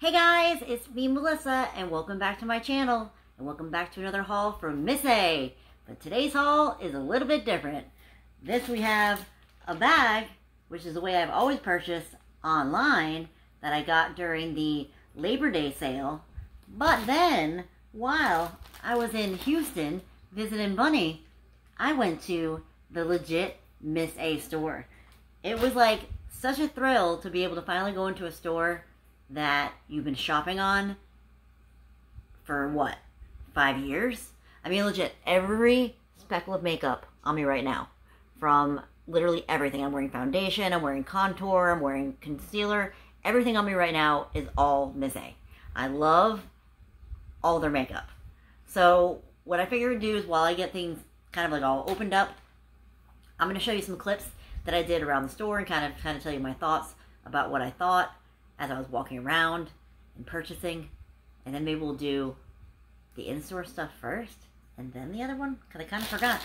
Hey guys, it's me Melissa and welcome back to my channel and welcome back to another haul from Miss A. But today's haul is a little bit different. This we have a bag, which is the way I've always purchased online that I got during the Labor Day sale. But then, while I was in Houston visiting Bunny, I went to the legit Miss A store. It was like such a thrill to be able to finally go into a store that you've been shopping on for what, five years? I mean, legit, every speckle of makeup on me right now. From literally everything. I'm wearing foundation, I'm wearing contour, I'm wearing concealer. Everything on me right now is all Miss A. I love all their makeup. So what I figured to do is while I get things kind of like all opened up, I'm going to show you some clips that I did around the store and kind of kind of tell you my thoughts about what I thought as I was walking around and purchasing. And then maybe we'll do the in-store stuff first and then the other one because I kind of forgot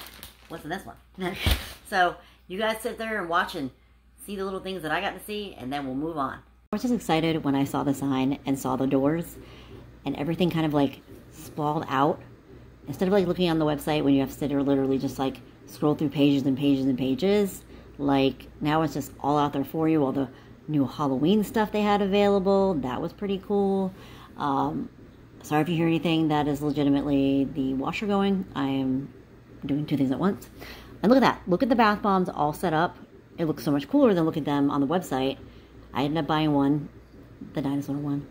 what's in this one. so you guys sit there and watch and see the little things that I got to see and then we'll move on. I was just excited when I saw the sign and saw the doors and everything kind of like sprawled out. Instead of like looking on the website when you have to sit there literally just like scroll through pages and pages and pages, like now it's just all out there for you. All the new Halloween stuff they had available. That was pretty cool. Um, sorry if you hear anything that is legitimately the washer going. I am doing two things at once. And look at that. Look at the bath bombs all set up. It looks so much cooler than look at them on the website. I ended up buying one, the dinosaur one.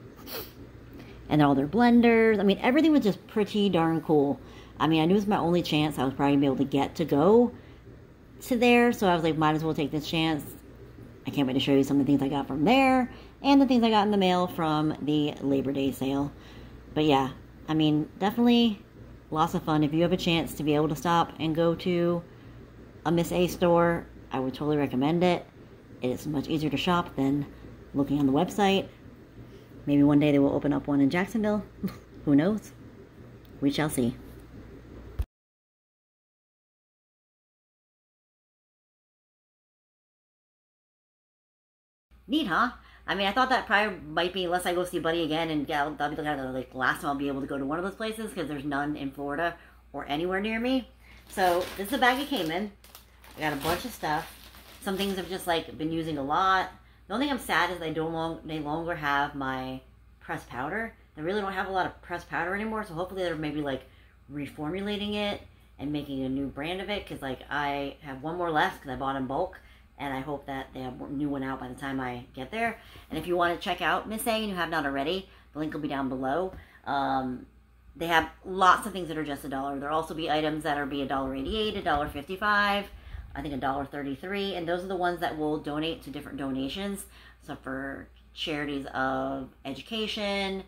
And all their blenders. I mean, everything was just pretty darn cool. I mean, I knew it was my only chance I was probably going to be able to get to go to there. So I was like, might as well take this chance. I can't wait to show you some of the things I got from there and the things I got in the mail from the Labor Day sale. But yeah, I mean, definitely lots of fun. If you have a chance to be able to stop and go to a Miss A store, I would totally recommend it. It is much easier to shop than looking on the website. Maybe one day they will open up one in Jacksonville. Who knows? We shall see. Neat, huh? I mean, I thought that probably might be, unless I go see Buddy again, and yeah, that'll be the like, last time I'll be able to go to one of those places, because there's none in Florida or anywhere near me. So, this is the bag it came in. I got a bunch of stuff. Some things I've just, like, been using a lot. The only thing I'm sad is I don't long, they longer have my pressed powder. They really don't have a lot of pressed powder anymore, so hopefully they're maybe, like, reformulating it and making a new brand of it, because, like, I have one more left, because I bought in bulk and I hope that they have a new one out by the time I get there. And if you want to check out Miss A and you have not already, the link will be down below. Um, they have lots of things that are just a dollar. There'll also be items that are be a dollar eighty-eight, a dollar fifty-five, I think a dollar thirty-three, and those are the ones that will donate to different donations. So for charities of education,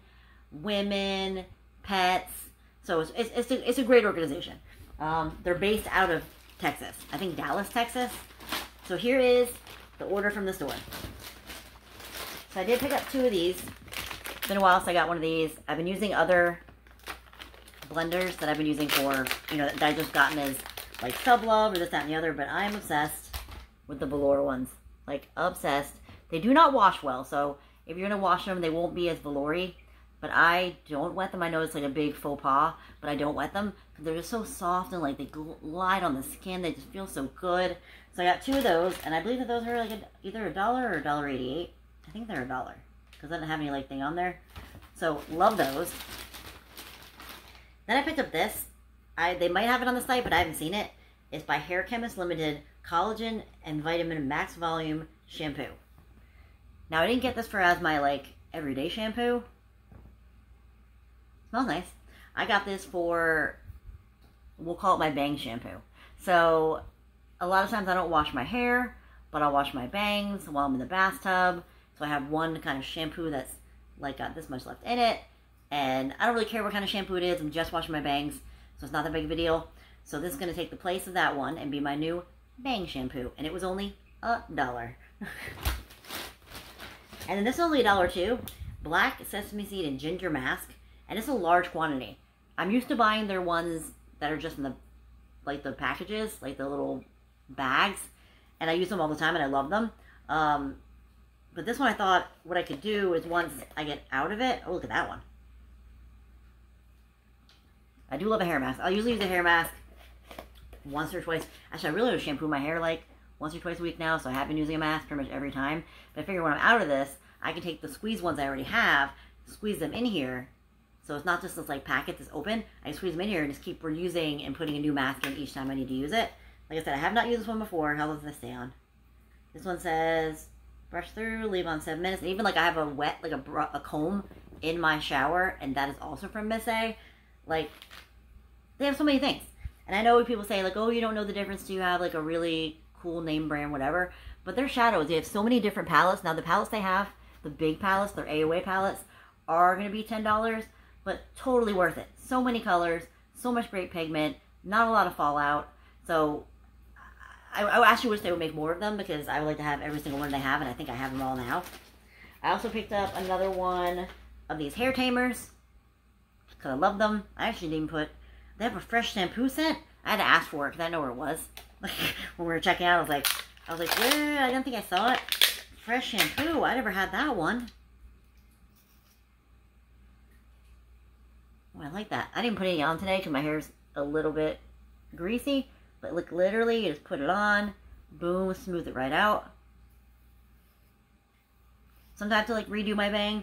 women, pets. So it's it's, it's, a, it's a great organization. Um, they're based out of Texas. I think Dallas, Texas. So here is the order from the store. So I did pick up two of these. It's been a while since I got one of these. I've been using other blenders that I've been using for, you know, that I just gotten as like Sub Love or this, that, and the other, but I'm obsessed with the velour ones. Like, obsessed. They do not wash well, so if you're going to wash them, they won't be as velour but I don't wet them. I know it's like a big faux pas, but I don't wet them they're just so soft and like they glide on the skin. They just feel so good. So I got two of those, and I believe that those are like a, either a dollar or a dollar eighty-eight. I think they're a dollar because I didn't have any like thing on there. So love those. Then I picked up this. I they might have it on the site, but I haven't seen it. It's by Hair Chemist Limited Collagen and Vitamin Max Volume Shampoo. Now I didn't get this for as my like everyday shampoo Smells nice. I got this for, we'll call it my bang shampoo. So a lot of times I don't wash my hair, but I'll wash my bangs while I'm in the bathtub. So I have one kind of shampoo that's like got this much left in it. And I don't really care what kind of shampoo it is. I'm just washing my bangs. So it's not that big of a deal. So this is going to take the place of that one and be my new bang shampoo. And it was only a dollar. and then this is only a dollar too. Black sesame seed and ginger mask and it's a large quantity. I'm used to buying their ones that are just in the, like the packages, like the little bags, and I use them all the time and I love them. Um, But this one I thought what I could do is once I get out of it, oh look at that one. I do love a hair mask. I'll usually use a hair mask once or twice. Actually, I really shampoo my hair like once or twice a week now, so I have been using a mask pretty much every time. But I figure when I'm out of this, I can take the squeeze ones I already have, squeeze them in here, so it's not just this like packet that's open. I squeeze them in here and just keep reusing and putting a new mask in each time I need to use it. Like I said, I have not used this one before. How does this stay on? This one says brush through, leave on seven minutes. And even like I have a wet, like a, a comb in my shower, and that is also from Miss A. Like, they have so many things. And I know people say like, oh, you don't know the difference. Do you have like a really cool name brand, whatever? But their shadows, they have so many different palettes. Now the palettes they have, the big palettes, their AOA palettes, are going to be $10 but totally worth it. So many colors, so much great pigment, not a lot of fallout. So I, I actually wish they would make more of them because I would like to have every single one they have, and I think I have them all now. I also picked up another one of these hair tamers because I love them. I actually didn't put, they have a fresh shampoo scent. I had to ask for it because I know where it was. when we were checking out, I was like, I was like? I don't think I saw it. Fresh shampoo. I never had that one. Oh, I like that. I didn't put any on today because my hair's a little bit greasy. But like literally, you just put it on, boom, smooth it right out. Sometimes I have to like redo my bang.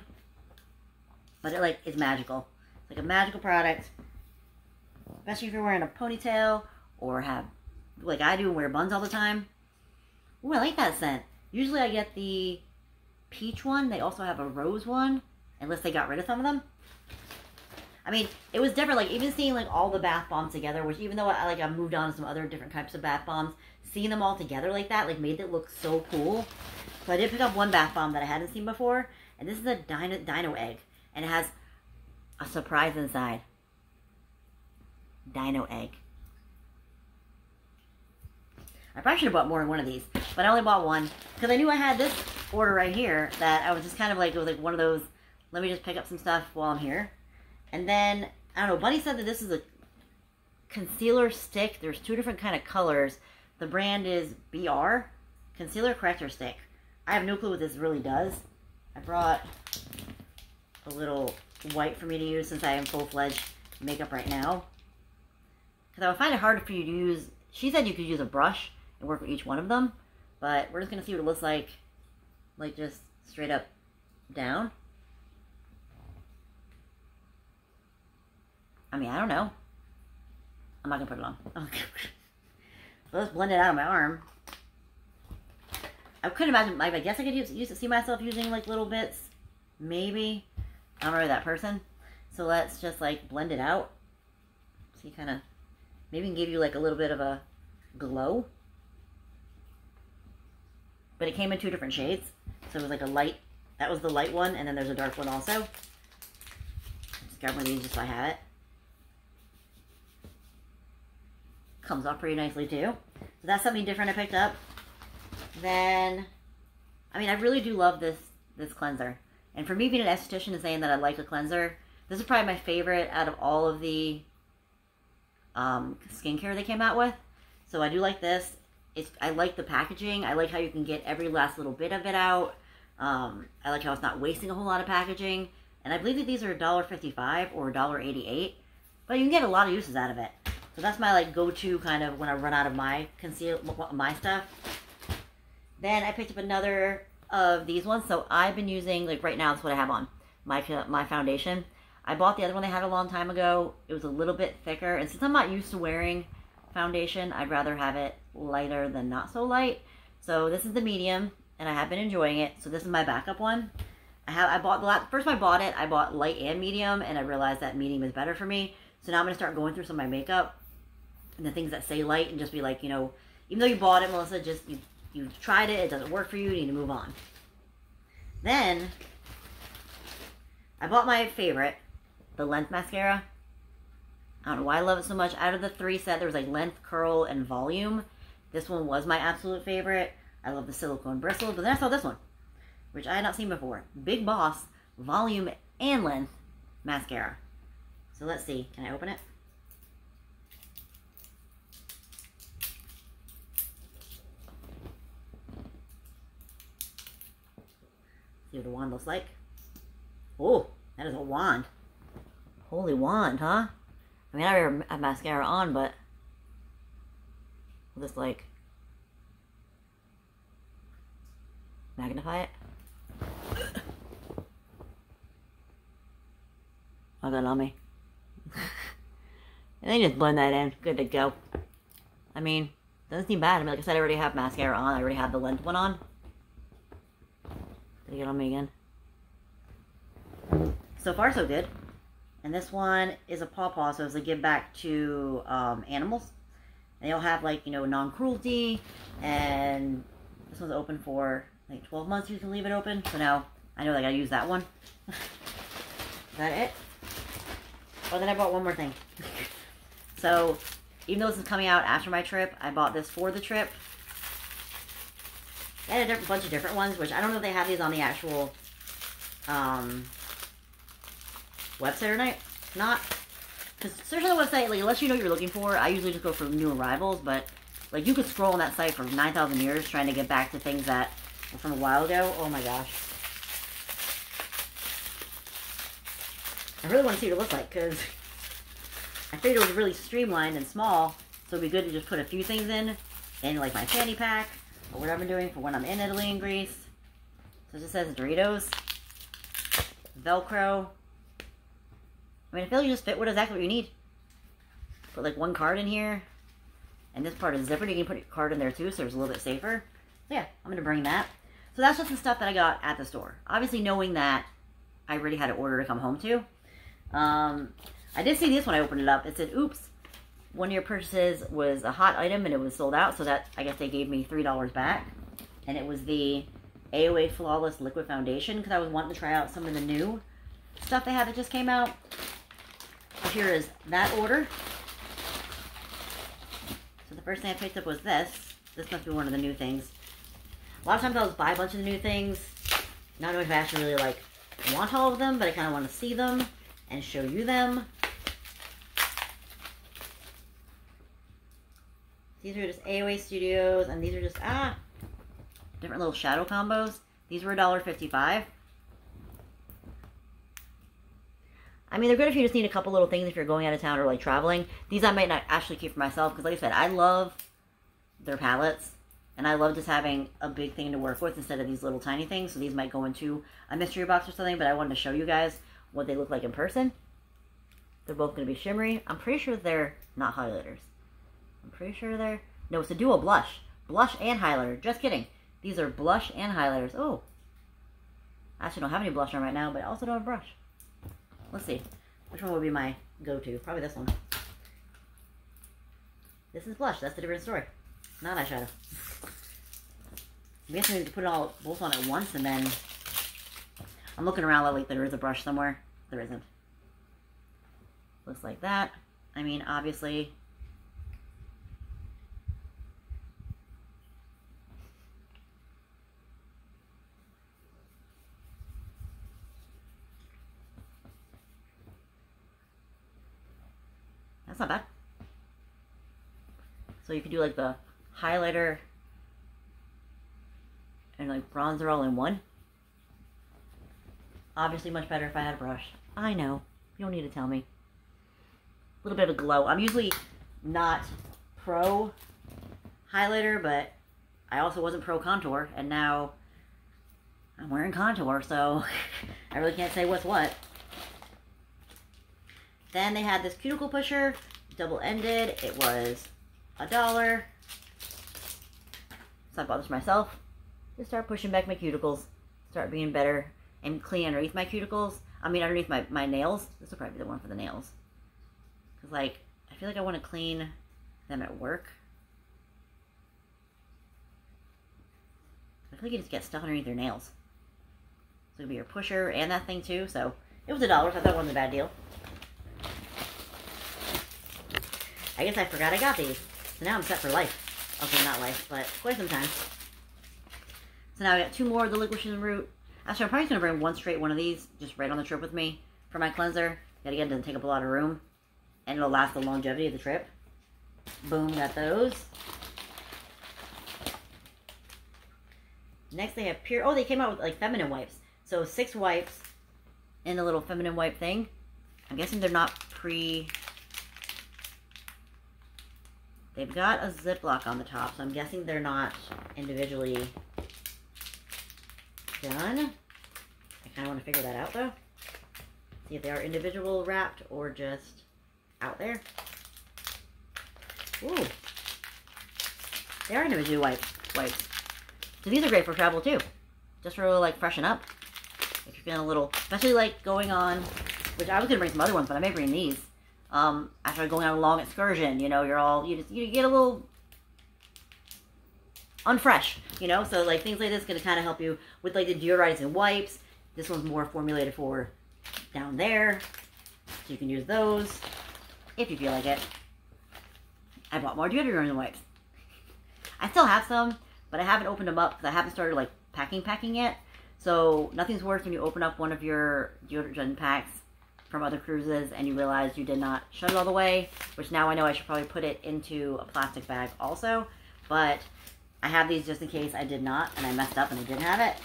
But it like is magical. It's like a magical product. Especially if you're wearing a ponytail or have, like I do, and wear buns all the time. Ooh, I like that scent. Usually I get the peach one. They also have a rose one. Unless they got rid of some of them. I mean, it was different. Like even seeing like all the bath bombs together, which even though I like I moved on to some other different types of bath bombs, seeing them all together like that like made it look so cool. So I did pick up one bath bomb that I hadn't seen before, and this is a dino, dino egg, and it has a surprise inside. Dino egg. I probably should have bought more than one of these, but I only bought one because I knew I had this order right here that I was just kind of like it was like one of those. Let me just pick up some stuff while I'm here. And then, I don't know, Buddy said that this is a concealer stick. There's two different kind of colors. The brand is BR, Concealer Corrector Stick. I have no clue what this really does. I brought a little white for me to use since I am full-fledged makeup right now. Because I would find it hard for you to use... She said you could use a brush and work with each one of them. But we're just going to see what it looks like. Like just straight up down. I mean, I don't know. I'm not gonna put it on. Oh, okay. let's blend it out of my arm. I couldn't imagine, like, I guess I could use, use see myself using, like, little bits. Maybe. I'm really that person. So let's just, like, blend it out. See, kind of, maybe can give you, like, a little bit of a glow. But it came in two different shades. So it was, like, a light, that was the light one, and then there's a dark one also. Just grab one of these just so I have it. Comes off pretty nicely too. So that's something different I picked up. Then, I mean, I really do love this this cleanser. And for me being an esthetician and saying that I like a cleanser, this is probably my favorite out of all of the um, skincare they came out with. So I do like this. It's, I like the packaging. I like how you can get every last little bit of it out. Um, I like how it's not wasting a whole lot of packaging. And I believe that these are $1.55 or $1.88. But you can get a lot of uses out of it. So that's my like go-to kind of when I run out of my conceal my stuff. Then I picked up another of these ones. So I've been using like right now. That's what I have on my my foundation. I bought the other one they had a long time ago. It was a little bit thicker, and since I'm not used to wearing foundation, I'd rather have it lighter than not so light. So this is the medium, and I have been enjoying it. So this is my backup one. I have I bought the last, first time I bought it. I bought light and medium, and I realized that medium is better for me. So now I'm gonna start going through some of my makeup the things that say light and just be like, you know, even though you bought it, Melissa, just you you tried it, it doesn't work for you, you need to move on. Then I bought my favorite, the length mascara. I don't know why I love it so much. Out of the three set, there was like length, curl, and volume. This one was my absolute favorite. I love the silicone bristles, but then I saw this one, which I had not seen before. Big Boss Volume and Length Mascara. So let's see. Can I open it? See what the wand looks like. Oh, that is a wand. Holy wand, huh? I mean, I already have mascara on, but will this like magnify it? I got on me. and then just blend that in. Good to go. I mean, doesn't seem bad. I mean, like I said, I already have mascara on. I already have the lens one on. Did get on me again? So far, so good. And this one is a pawpaw, so it's a give back to um, animals. And they all have, like, you know, non-cruelty. And this one's open for, like, 12 months. You can leave it open. So now I know that I gotta use that one. is that it? Oh, then I bought one more thing. so, even though this is coming out after my trip, I bought this for the trip. They had a different, bunch of different ones, which I don't know if they have these on the actual um, website or not. Because searching on the website, like, unless you know what you're looking for, I usually just go for new arrivals, but, like, you could scroll on that site for 9,000 years trying to get back to things that were from a while ago. Oh my gosh. I really want to see what it looks like, because I figured it was really streamlined and small, so it'd be good to just put a few things in, in like my fanny pack, or whatever I'm doing for when I'm in Italy and Greece. So it just says Doritos, Velcro. I mean, I feel like you just fit what exactly what you need. Put like one card in here, and this part is zippered. You can put your card in there too, so it's a little bit safer. So yeah, I'm gonna bring that. So that's just the stuff that I got at the store. Obviously, knowing that I already had an order to come home to. Um, I did see this when I opened it up. It said, oops, one of your purchases was a hot item and it was sold out. So that, I guess they gave me $3 back. And it was the AOA Flawless Liquid Foundation because I was wanting to try out some of the new stuff they had that just came out. So here is that order. So the first thing I picked up was this. This must be one of the new things. A lot of times I'll just buy a bunch of the new things. Not knowing if I actually really like want all of them, but I kind of want to see them and show you them. These are just AOA Studios, and these are just, ah, different little shadow combos. These were $1.55. I mean, they're good if you just need a couple little things if you're going out of town or, like, traveling. These I might not actually keep for myself, because like I said, I love their palettes. And I love just having a big thing to work with instead of these little tiny things. So these might go into a mystery box or something, but I wanted to show you guys what they look like in person. They're both going to be shimmery. I'm pretty sure they're not highlighters. I'm pretty sure they're... No, it's a dual blush. Blush and highlighter. Just kidding. These are blush and highlighters. Oh. I actually don't have any blush on right now, but I also don't have a brush. Let's see. Which one would be my go-to? Probably this one. This is blush. That's a different story. Not eyeshadow. I need to put it all both on at once and then I'm looking around like there is a brush somewhere. There isn't. Looks like that. I mean, obviously... That's not bad. So you can do like the highlighter and like bronzer all in one. Obviously much better if I had a brush. I know. You don't need to tell me. A little bit of glow. I'm usually not pro highlighter, but I also wasn't pro contour, and now I'm wearing contour, so I really can't say what's what. Then they had this cuticle pusher, double-ended. It was a dollar. So I bought myself Just start pushing back my cuticles, start being better and clean underneath my cuticles. I mean, underneath my, my nails. This will probably be the one for the nails. Because, like, I feel like I want to clean them at work. I feel like you just get stuff underneath your nails. So it'll be your pusher and that thing, too. So, it was a dollar, so I thought it wasn't a bad deal. I guess I forgot I got these. So now I'm set for life. Okay, not life, but quite some time. So now I got two more of the Liquid Root Actually, I'm probably going to bring one straight one of these, just right on the trip with me for my cleanser. Yet again, doesn't take up a lot of room. And it'll last the longevity of the trip. Boom, got those. Next, they have pure... Oh, they came out with, like, feminine wipes. So six wipes in a little feminine wipe thing. I'm guessing they're not pre... They've got a Ziploc on the top, so I'm guessing they're not individually done. I kind of want to figure that out, though. See if they are individual wrapped or just out there. Ooh. They are individual wipes. wipes. So these are great for travel, too. Just for, like, freshen up. If you're feeling a little... Especially, like, going on... Which I was going to bring some other ones, but I may bring these. Um, after going on a long excursion, you know, you're all... You just... You get a little... Unfresh, you know? So, like, things like this going to kind of help you with, like, the deodorizing wipes. This one's more formulated for down there. So you can use those if you feel like it. I bought more deodorizing wipes. I still have some, but I haven't opened them up because I haven't started like packing packing yet. So nothing's worse when you open up one of your deodorant packs from other cruises and you realize you did not shut it all the way, which now I know I should probably put it into a plastic bag also. But I have these just in case I did not and I messed up and I didn't have it.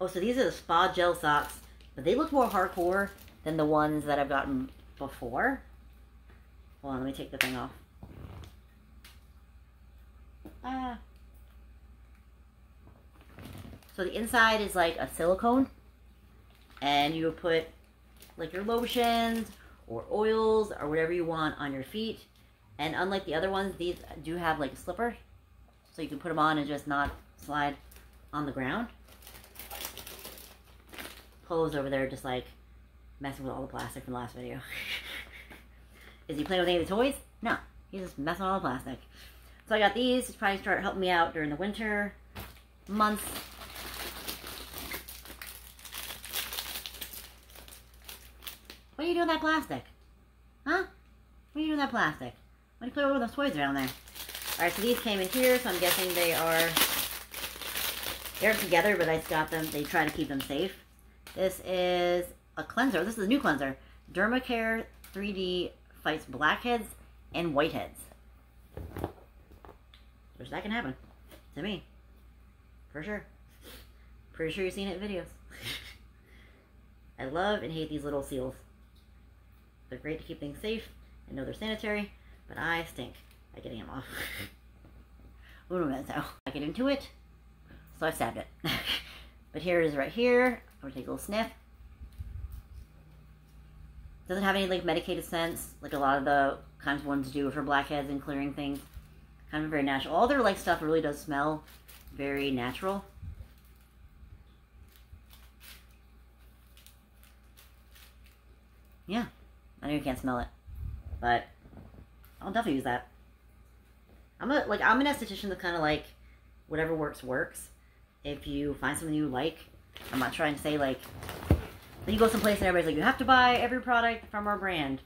Oh, so these are the Spa Gel socks, but they look more hardcore than the ones that I've gotten before. Hold on, let me take the thing off. Ah. So the inside is like a silicone, and you would put like your lotions or oils or whatever you want on your feet. And unlike the other ones, these do have like a slipper, so you can put them on and just not slide on the ground. Polo's over there just like messing with all the plastic from the last video. Is he playing with any of the toys? No. He's just messing with all the plastic. So I got these to probably start helping me out during the winter months. What are you that plastic? Huh? What are you doing that plastic? Why do you put all those toys around there? Alright, so these came in here, so I'm guessing they are... They're together, but I got them. They try to keep them safe. This is a cleanser. This is a new cleanser. Dermacare 3D fights blackheads and whiteheads. Which that can happen. To me. For sure. Pretty sure you've seen it in videos. I love and hate these little seals. They're great to keep things safe. I know they're sanitary, but I stink by getting them off. Momento. I get into it, so I stabbed it. but here it is right here. I'm gonna take a little sniff. Doesn't have any like medicated scents, like a lot of the kinds of ones do for blackheads and clearing things. Kind of very natural. All their like stuff really does smell very natural. Yeah, I know you can't smell it, but I'll definitely use that. I'm a like I'm an esthetician that kind of like whatever works works. If you find something you like, I'm not trying to say like you go someplace and everybody's like, you have to buy every product from our brand.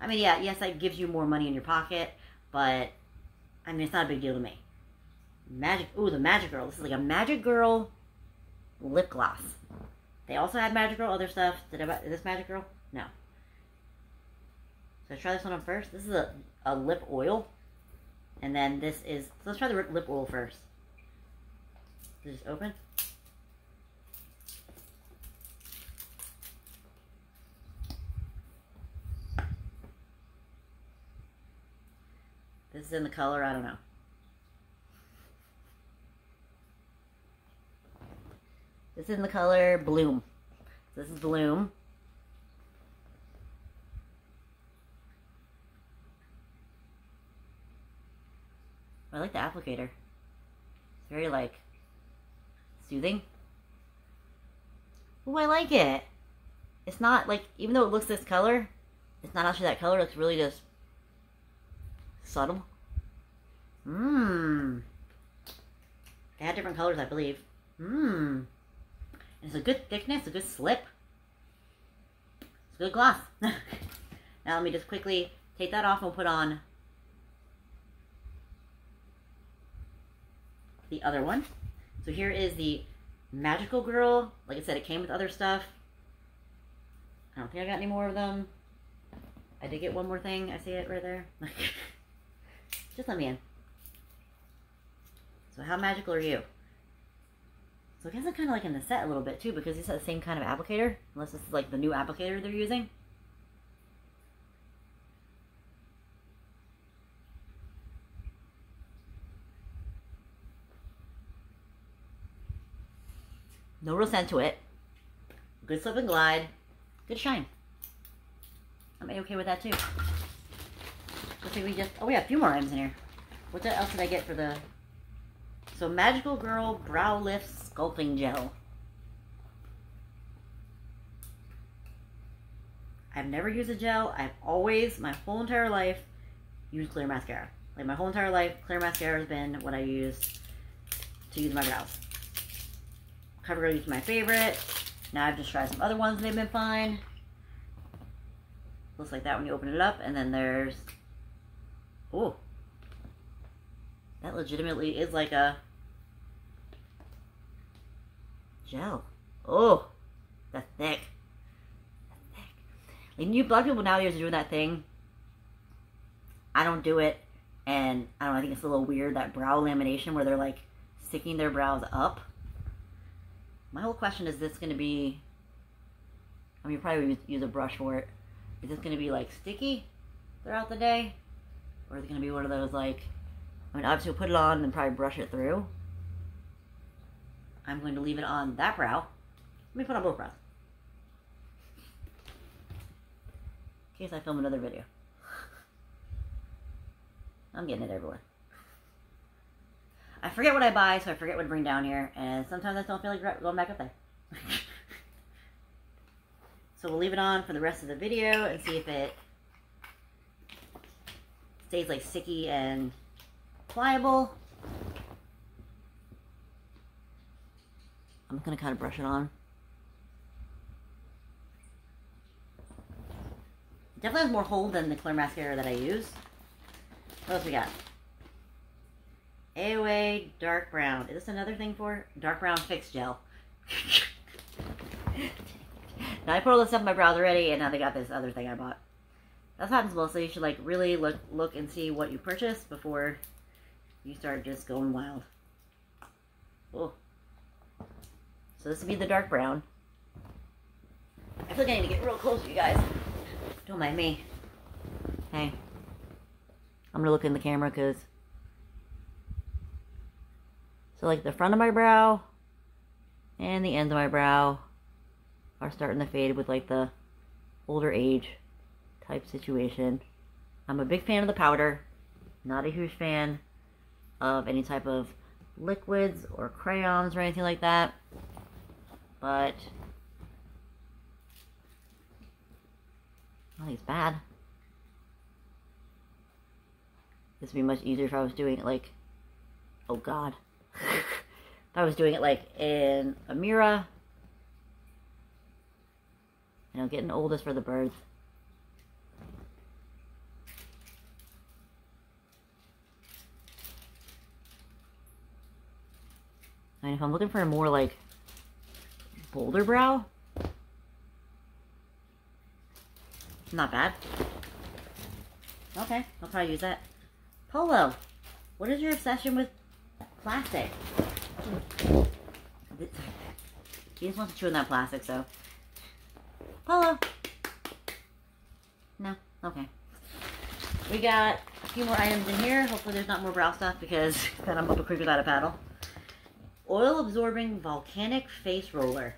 I mean, yeah, yes, that gives you more money in your pocket, but I mean, it's not a big deal to me. Magic, ooh, the Magic Girl. This is like a Magic Girl lip gloss. They also had Magic Girl other stuff. Did I buy, is this Magic Girl? No. So let's try this one on first. This is a, a lip oil. And then this is, so let's try the lip oil first. Does just open? This is in the color, I don't know. This is in the color Bloom. This is Bloom. I like the applicator. It's very, like, soothing. Oh, I like it. It's not, like, even though it looks this color, it's not actually that color. It's really just subtle. Mmm. They had different colors, I believe. Mmm. It's a good thickness, a good slip. It's a good gloss. now let me just quickly take that off and put on the other one. So here is the Magical Girl. Like I said, it came with other stuff. I don't think I got any more of them. I did get one more thing. I see it right there. Just let me in. So how magical are you? So I guess I'm kind of like in the set a little bit too because it's the same kind of applicator. Unless this is like the new applicator they're using. No real scent to it. Good slip and glide. Good shine. I'm okay with that too. Let's see, we just, oh we have a few more items in here. What else did I get for the, so Magical Girl Brow Lift Sculpting Gel. I've never used a gel. I've always, my whole entire life, used clear mascara. Like my whole entire life, clear mascara has been what I use to use my brows. CoverGirl used my favorite. Now I've just tried some other ones and they've been fine. Looks like that when you open it up. And then there's... Oh. That legitimately is like a... Gel. Oh. That's thick. That's thick. Like, you, of people nowadays are doing that thing. I don't do it. And I don't know, I think it's a little weird, that brow lamination where they're like sticking their brows up. My whole question is this going to be, I mean, probably use, use a brush for it. Is this going to be like sticky throughout the day? Or is it going to be one of those like, I mean, obviously we'll put it on and probably brush it through. I'm going to leave it on that brow. Let me put on both brows. In case I film another video. I'm getting it everywhere. I forget what I buy, so I forget what to bring down here, and sometimes I don't feel like going back up there. so we'll leave it on for the rest of the video and see if it stays like sticky and pliable. I'm gonna kind of brush it on. definitely has more hold than the clear mascara that I use. What else we got? AOA Dark Brown. Is this another thing for Dark Brown Fix Gel? now I put all this stuff in my brows already, and now they got this other thing I bought. That's happens well, so You should like really look look and see what you purchase before you start just going wild. Oh. So this would be the dark brown. I feel like I need to get real close to you guys. Don't mind me. Hey. I'm gonna look in the camera because so like the front of my brow and the ends of my brow are starting to fade with like the older age type situation. I'm a big fan of the powder, not a huge fan of any type of liquids or crayons or anything like that. But it's bad. This would be much easier if I was doing it like, oh god I was doing it like in a mirror, you know, getting oldest for the birds. And if I'm looking for a more like bolder brow, not bad. Okay, I'll probably use that. Polo, what is your obsession with plastic. He just wants to chew on that plastic, so. Polo. No? Okay. We got a few more items in here. Hopefully there's not more brow stuff because then I'm up a creek without a paddle. Oil absorbing volcanic face roller.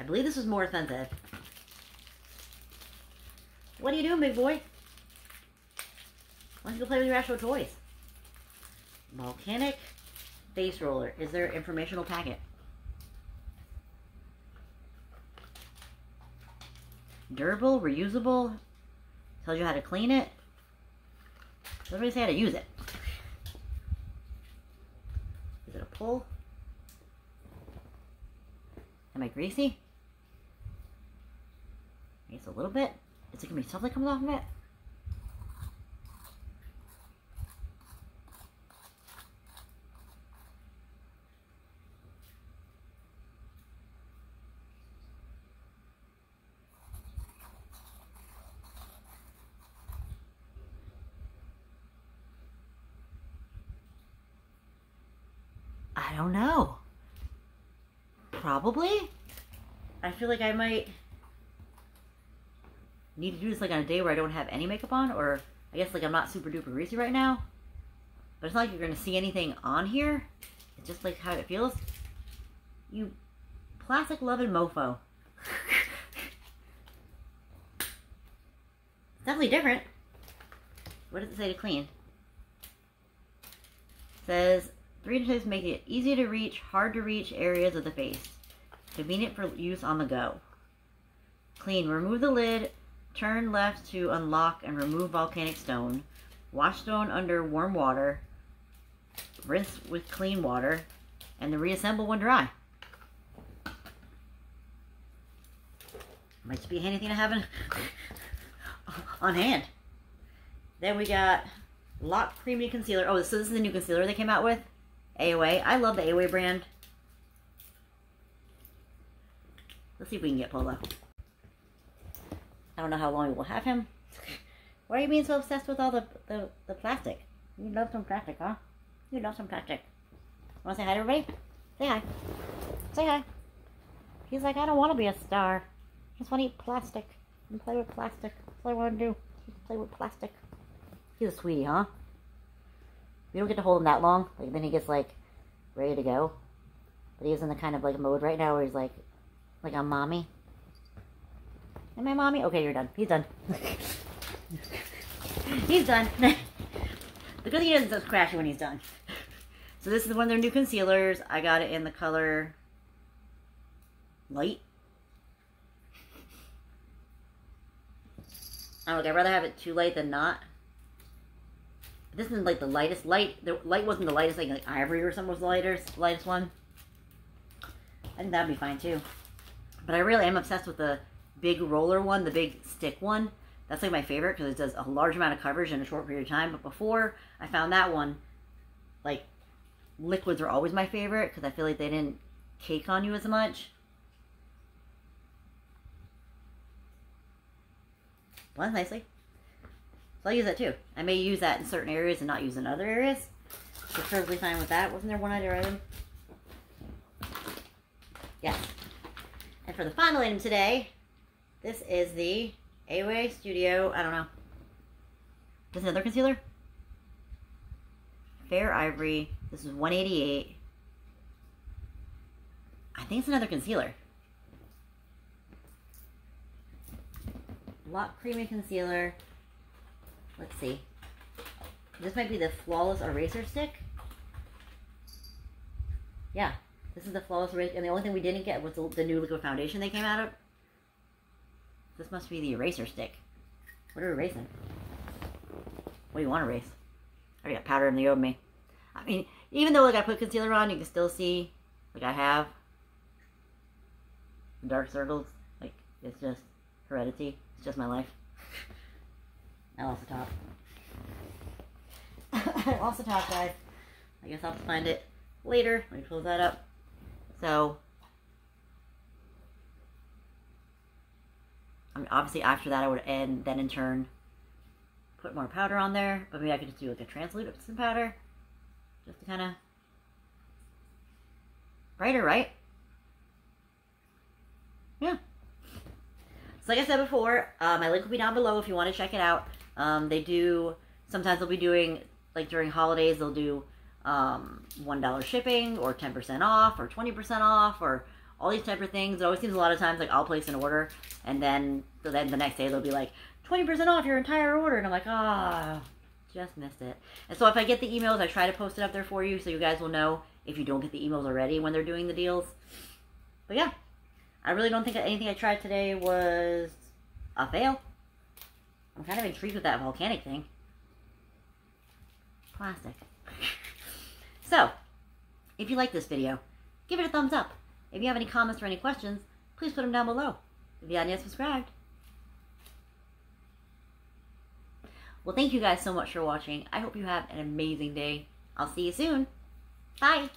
I believe this is more expensive. What are you doing, big boy? Why don't you go play with your actual toys? Volcanic face roller. Is there informational packet? Durable, reusable. Tells you how to clean it. Doesn't really say how to use it. Is it a pull? Am I greasy? I guess a little bit. Is it gonna be something coming off of it? Probably. I feel like I might need to do this like on a day where I don't have any makeup on, or I guess like I'm not super duper greasy right now. But it's not like you're gonna see anything on here. It's just like how it feels. You plastic loving mofo. definitely different. What does it say to clean? It says three tips make it easy to reach, hard to reach areas of the face. Convenient for use on the go. Clean. Remove the lid. Turn left to unlock and remove volcanic stone. Wash stone under warm water. Rinse with clean water. And then reassemble when dry. Might just be a handy thing to have in, on hand. Then we got Lock Creamy Concealer. Oh, so this is the new concealer they came out with. AOA. I love the AOA brand. Let's see if we can get Polo. I don't know how long we'll have him. Why are you being so obsessed with all the, the, the plastic? You love some plastic, huh? You love some plastic. Want to say hi to everybody? Say hi. Say hi. He's like, I don't want to be a star. I just want to eat plastic and play with plastic. That's all I want to do. Just play with plastic. He's a sweetie, huh? We don't get to hold him that long. Like then he gets like ready to go. But he's in the kind of like mode right now where he's like, like I'm mommy. Am I mommy? Okay, you're done. He's done. he's done. the good thing is it's crashy when he's done. So this is one of their new concealers. I got it in the color light. I don't know, I'd rather have it too light than not. This is like the lightest light. The light wasn't the lightest, like, like ivory or something was the lightest, lightest one. I think that'd be fine too. But I really am obsessed with the big roller one, the big stick one. That's like my favorite because it does a large amount of coverage in a short period of time. But before I found that one, like liquids are always my favorite because I feel like they didn't cake on you as much. Blends nicely. So I'll use that too. I may use that in certain areas and not use in other areas. So perfectly fine with that. Wasn't there one other item? Yes. And for the final item today, this is the AOA Studio, I don't know. This is another concealer? Fair Ivory. This is 188. I think it's another concealer. Lock Creamy Concealer. Let's see. This might be the Flawless Eraser Stick. Yeah, this is the Flawless Eraser. And the only thing we didn't get was the, the new liquid foundation they came out of. This must be the eraser stick. What are we erasing? What do you want to erase? I got powder in the oven me. I mean, even though like I put concealer on, you can still see, like I have, dark circles. Like, it's just heredity. It's just my life. I lost the top. I lost the top, guys. I guess I'll find it later. Let me close that up. So, I mean, obviously after that I would end, then in turn put more powder on there. But maybe I could just do like a translucent some powder. Just to kind of brighter, right? Yeah. So like I said before, uh, my link will be down below if you want to check it out. Um, they do, sometimes they'll be doing, like during holidays, they'll do um, $1 shipping or 10% off or 20% off or all these type of things. It always seems a lot of times like I'll place an order and then so then the next day they'll be like 20% off your entire order and I'm like, ah, oh, just missed it. And so if I get the emails, I try to post it up there for you so you guys will know if you don't get the emails already when they're doing the deals. But yeah, I really don't think anything I tried today was a fail. I'm kind of intrigued with that volcanic thing. Plastic. So, if you like this video, give it a thumbs up. If you have any comments or any questions, please put them down below. If you haven't yet subscribed. Well, thank you guys so much for watching. I hope you have an amazing day. I'll see you soon. Bye.